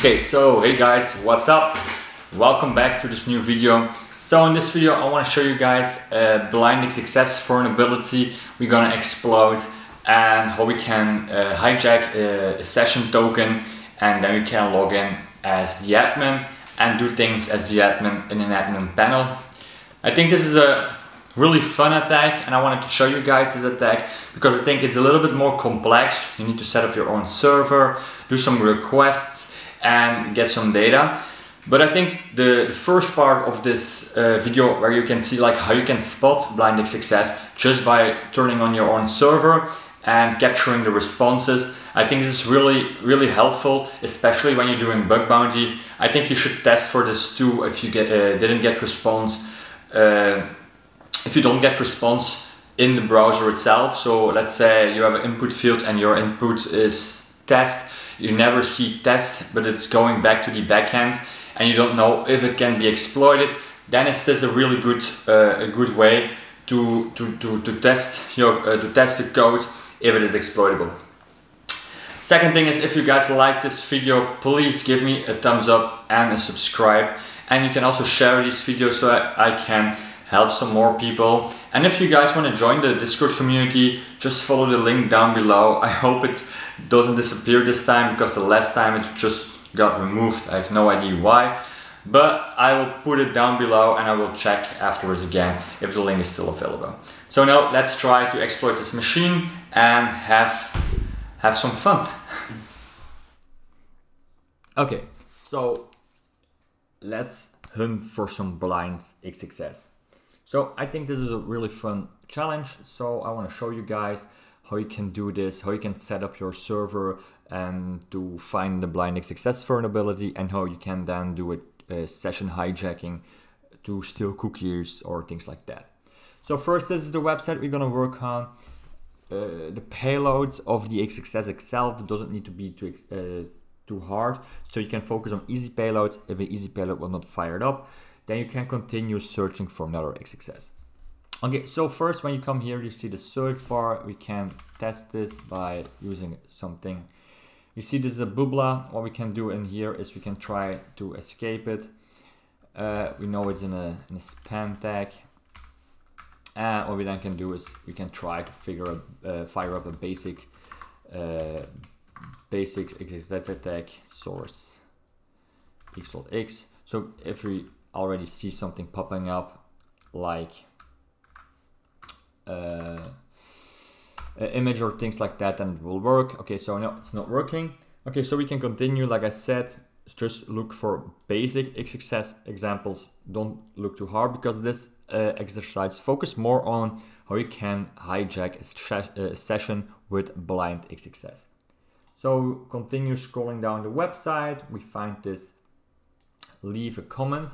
Okay, so hey guys, what's up? Welcome back to this new video. So in this video, I want to show you guys a blind XXS vulnerability we're gonna explode and how we can uh, hijack a session token and then we can log in as the admin and do things as the admin in an admin panel. I think this is a really fun attack and I wanted to show you guys this attack because I think it's a little bit more complex. You need to set up your own server, do some requests and get some data. But I think the, the first part of this uh, video where you can see like how you can spot blinding success just by turning on your own server and capturing the responses. I think this is really, really helpful, especially when you're doing bug bounty. I think you should test for this too if you get, uh, didn't get response. Uh, if you don't get response in the browser itself, so let's say you have an input field and your input is test, you never see test, but it's going back to the backend and you don't know if it can be exploited, then it's this a really good, uh, a good way to, to, to, to test your, uh, to test the code if it is exploitable. Second thing is if you guys like this video, please give me a thumbs up and a subscribe. And you can also share these videos so I, I can help some more people. And if you guys want to join the Discord community, just follow the link down below. I hope it doesn't disappear this time because the last time it just got removed. I have no idea why. But I will put it down below and I will check afterwards again if the link is still available. So now let's try to exploit this machine and have, have some fun. okay, so let's hunt for some blinds XXS. So I think this is a really fun challenge. So I want to show you guys how you can do this, how you can set up your server and to find the blind XXS vulnerability and how you can then do a, a session hijacking to steal cookies or things like that. So first, this is the website we're gonna work on. Uh, the payloads of the XXS itself doesn't need to be too, uh, too hard. So you can focus on easy payloads. If an easy payload will not fire it up, then you can continue searching for another XXS. Okay, so first when you come here, you see the search bar. We can test this by using something. You see this is a Bubla. What we can do in here is we can try to escape it. Uh, we know it's in a, in a span tag. And what we then can do is we can try to figure out, uh, fire up a basic uh, basic XXS attack source x. So if we already see something popping up like uh, image or things like that and it will work. Okay, so no, it's not working. Okay, so we can continue. Like I said, just look for basic XXS examples. Don't look too hard because this uh, exercise focus more on how you can hijack a, a session with blind XXS. So continue scrolling down the website. We find this leave a comment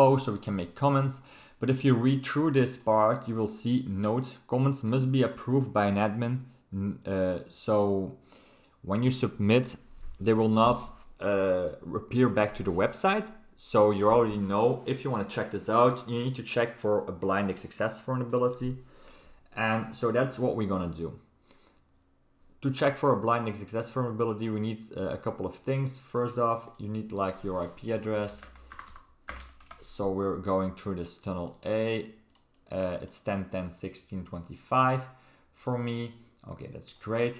post so we can make comments. But if you read through this part, you will see note comments must be approved by an admin. Uh, so when you submit, they will not uh, appear back to the website. So you already know if you want to check this out, you need to check for a blind XXS vulnerability. And so that's what we're gonna do. To check for a blind XXS vulnerability, we need uh, a couple of things. First off, you need like your IP address, so we're going through this tunnel A. Uh, it's 10, 10, 16, 25 for me. Okay, that's great.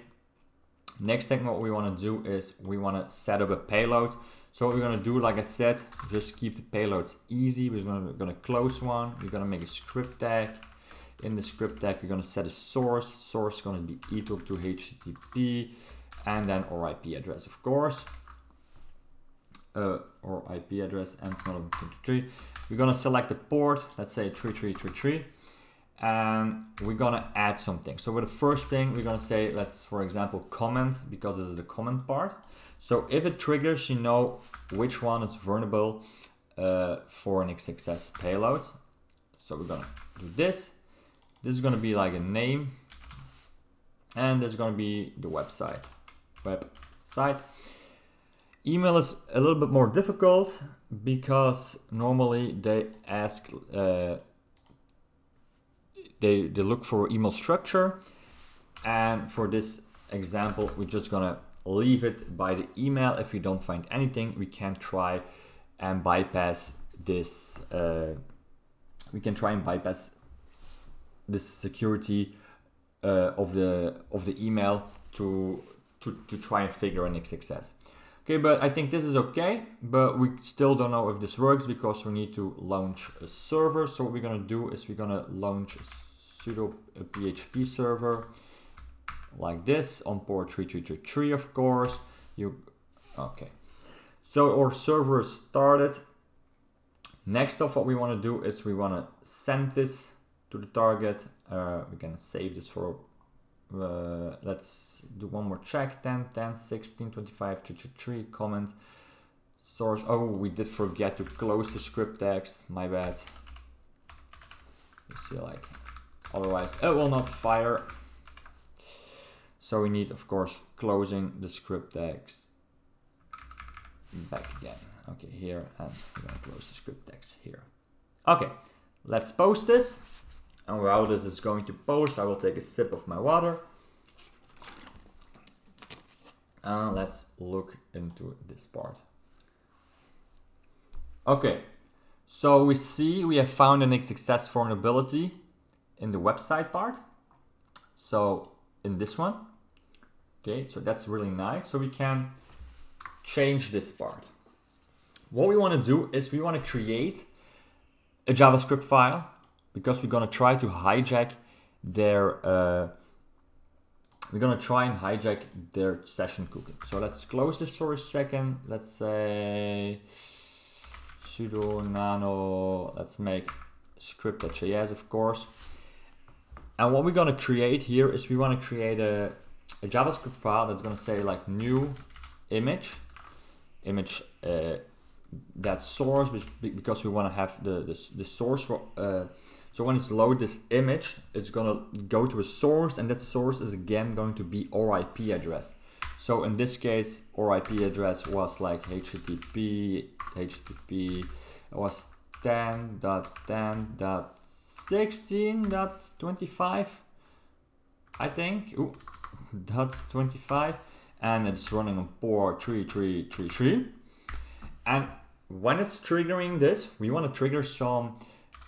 Next thing what we want to do is we want to set up a payload. So what we're going to do, like I said, just keep the payloads easy. We're going to, close one. We're going to make a script tag. In the script tag, we're going to set a source. Source is going to be equal to HTTP and then our IP address, of course. Uh, or IP address and it's not a 23. We're gonna select the port, let's say 3333, and we're gonna add something. So with the first thing, we're gonna say, let's, for example, comment, because this is the comment part. So if it triggers, you know which one is vulnerable uh, for an XXS payload. So we're gonna do this. This is gonna be like a name, and there's gonna be the website, website. Email is a little bit more difficult because normally they ask, uh, they, they look for email structure. And for this example, we're just gonna leave it by the email. If we don't find anything, we can try and bypass this. Uh, we can try and bypass this security uh, of the of the email to to, to try and figure an XXS. Okay, but I think this is okay, but we still don't know if this works because we need to launch a server. So what we're gonna do is we're gonna launch sudo PHP server like this on port 3333 of course. You okay. So our server is started. Next off what we want to do is we want to send this to the target. Uh, we can save this for uh, let's do one more check. 10 10 16 25 223 comment source. Oh we did forget to close the script text. My bad. You see like otherwise. It will not fire. So we need of course closing the script text back again. Okay here and we're gonna close the script text here. Okay let's post this and while this is going to post, I will take a sip of my water. And let's look into this part. Okay, so we see we have found an XXS vulnerability in the website part. So in this one, okay, so that's really nice. So we can change this part. What we want to do is we want to create a JavaScript file because we're gonna try to hijack their uh, we're gonna try and hijack their session cookie. So let's close this for a second. Let's say sudo nano. Let's make script.js, of course. And what we're gonna create here is we want to create a, a JavaScript file that's gonna say like new image, image uh, that source because we want to have the, the, the source uh, so when it's load this image, it's gonna go to a source and that source is again going to be our IP address. So in this case, our IP address was like HTTP, HTTP was 10.10.16.25, I think. Ooh, that's 25. And it's running on port 3333. And when it's triggering this, we want to trigger some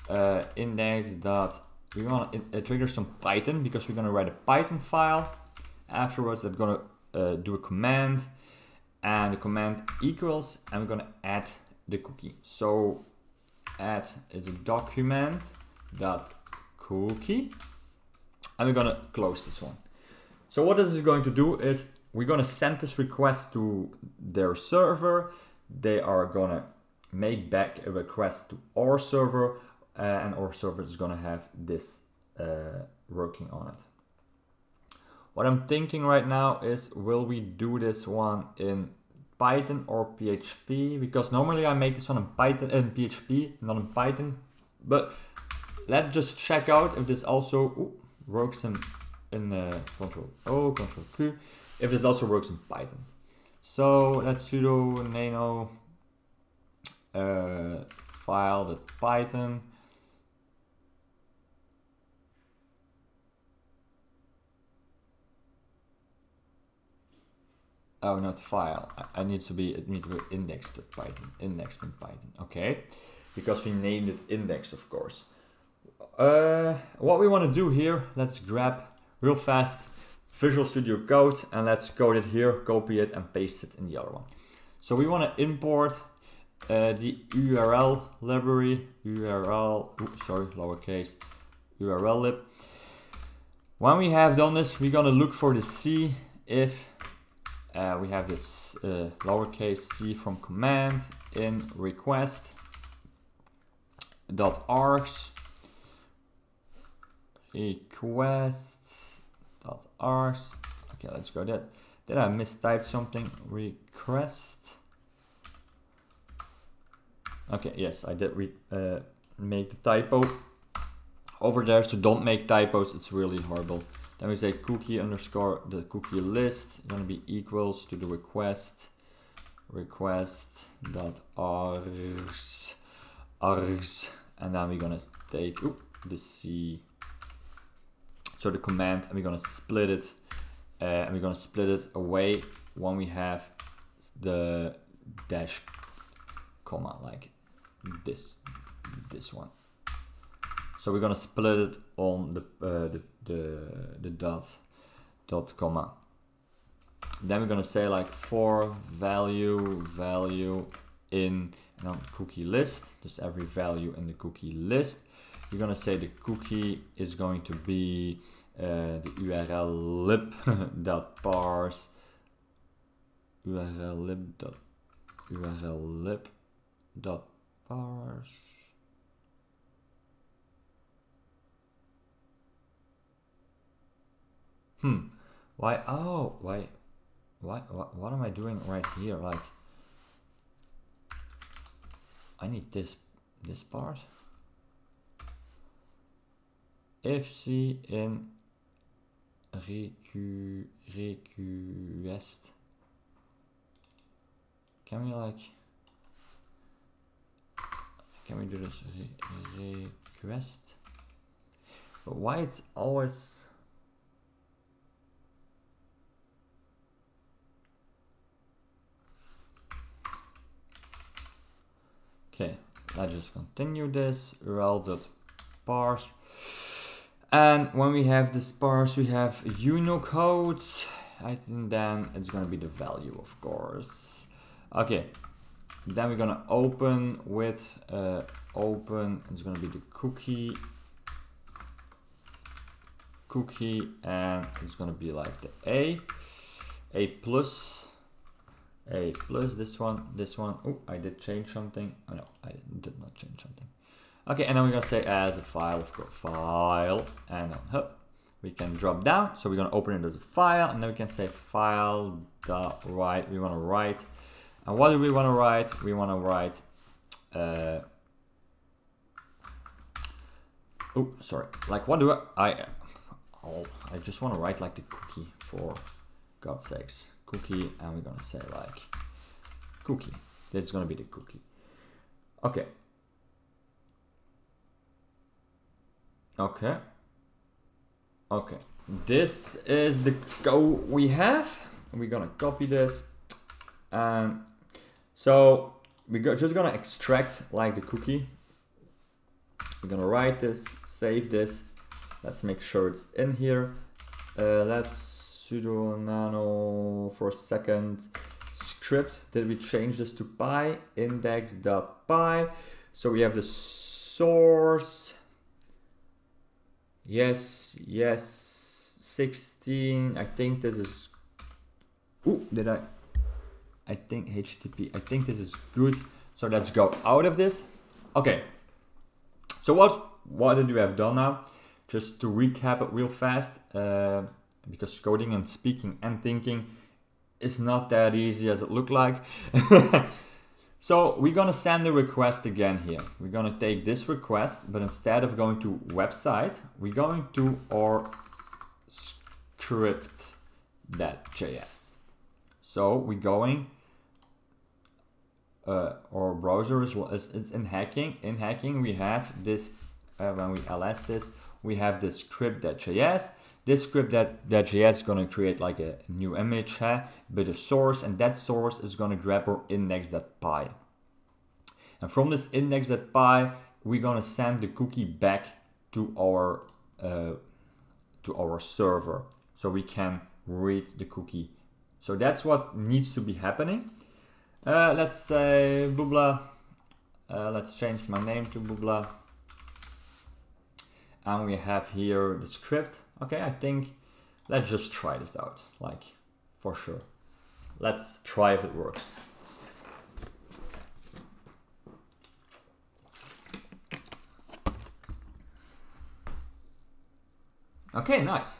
uh, index dot we want to uh, trigger some Python because we're going to write a Python file afterwards that's going to uh, do a command and the command equals and we're going to add the cookie. So add is a document dot cookie and we're going to close this one. So what this is going to do is we're going to send this request to their server. They are going to make back a request to our server uh, and our server is gonna have this uh, working on it. What I'm thinking right now is will we do this one in Python or PHP? Because normally I make this one in Python and PHP, not in Python. But let's just check out if this also ooh, works in in uh, Control O, Control Q, if this also works in Python. So let's sudo nano uh, file Python Oh, not file. I need to be, it needs to be indexed Python, index with Python. Okay, because we named it index, of course. Uh, what we want to do here, let's grab real fast Visual Studio Code and let's code it here, copy it and paste it in the other one. So we want to import uh, the URL library, URL, oops, sorry, lowercase, URL lib. When we have done this, we're gonna look for the C if uh, we have this uh, lowercase c from command in request dot args request dot args. Okay let's go that did I mistype something? Request. Okay yes I did re uh, make the typo. Over there so don't make typos. It's really horrible then we say cookie underscore the cookie list. Gonna be equals to the request request dot args args and then we're gonna take oop, the c. So the command and we're gonna split it uh, and we're gonna split it away when we have the dash comma like this this one. So we're gonna split it on the uh, the, the the dot dot comma. Then we're gonna say like for value value in cookie list just every value in the cookie list you're gonna say the cookie is going to be uh, the url lib dot parse url lib dot url lib dot parse hmm. Why oh why why what, what am I doing right here? Like I need this this part. Fc in request can we like can we do this re request? But why it's always okay let's just continue this. Url.parse and when we have this parse we have unicode. I think then it's gonna be the value of course. Okay then we're gonna open with uh, open it's gonna be the cookie. Cookie and it's gonna be like the a. A plus a plus this one this one. Oh i did change something. Oh no i did not change something. Okay and then we're gonna say as a file. We've got file and we can drop down so we're gonna open it as a file and then we can say file dot write. We want to write. And what do we want to write? We want to write, uh, oh, sorry, like what do I, I, oh, I just want to write like the cookie for God's sakes, cookie, and we're to say like cookie. Going to be the cookie. Okay. Okay. Okay. This is the code we have. We're to copy this and so we're just gonna extract like the cookie. We're gonna write this, save this. Let's make sure it's in here. Uh, let's sudo nano for a second script. Did we change this to py index.py? So we have the source. Yes, yes, 16. I think this is. Ooh, did I? I think HTTP, I think this is good. So let's go out of this. Okay, so what, what did we have done now? Just to recap it real fast, uh, because coding and speaking and thinking is not that easy as it looked like. so we're gonna send a request again here. We're gonna take this request, but instead of going to website, we're going to our script.js. So we're going, uh, our browser is, is, is in hacking. In hacking, we have this, uh, when we ls this, we have this script.js. This script that, that JS is going to create like a new image, huh? but a source, and that source is going to grab our index.py. And from this index.py, we're going to send the cookie back to our uh, to our server, so we can read the cookie so that's what needs to be happening. Uh, let's say Bubla. Uh, let's change my name to Bubla. And we have here the script. Okay, I think let's just try this out, like for sure. Let's try if it works. Okay, nice.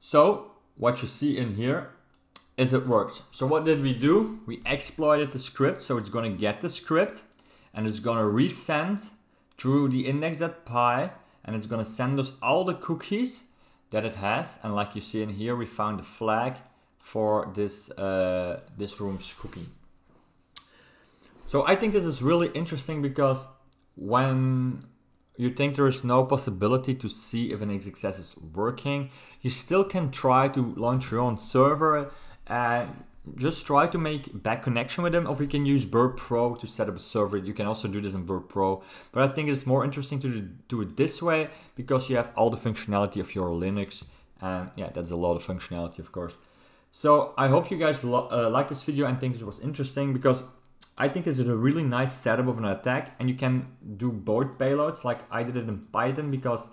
So what you see in here is it works. So what did we do? We exploited the script, so it's gonna get the script and it's gonna resend through the index.py and it's gonna send us all the cookies that it has. And like you see in here, we found the flag for this, uh, this room's cookie. So I think this is really interesting because when you think there is no possibility to see if an XXS is working, you still can try to launch your own server and just try to make back connection with them or you can use Burp Pro to set up a server. You can also do this in Burp Pro, but I think it's more interesting to do it this way because you have all the functionality of your Linux and yeah, that's a lot of functionality of course. So I hope you guys uh, like this video and think it was interesting because I think this is a really nice setup of an attack and you can do both payloads like I did it in Python because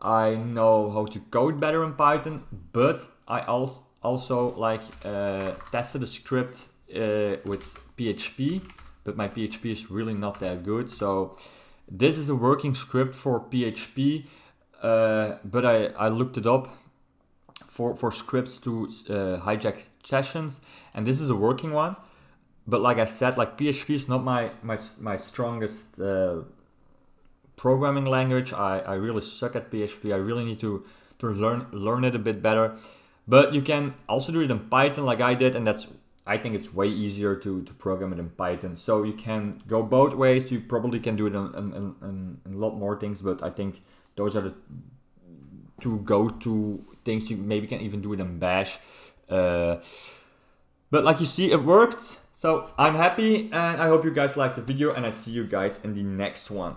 I know how to code better in Python, but I also like uh, tested a script uh, with PHP, but my PHP is really not that good. So this is a working script for PHP, uh, but I, I looked it up for, for scripts to uh, hijack sessions, and this is a working one but like I said, like PHP is not my my my strongest uh, programming language. I, I really suck at PHP. I really need to to learn learn it a bit better. But you can also do it in Python, like I did, and that's I think it's way easier to to program it in Python. So you can go both ways. You probably can do it in, a lot more things, but I think those are the two go-to things. You maybe can even do it in Bash. Uh, but like you see, it worked. So I'm happy and I hope you guys liked the video and I see you guys in the next one.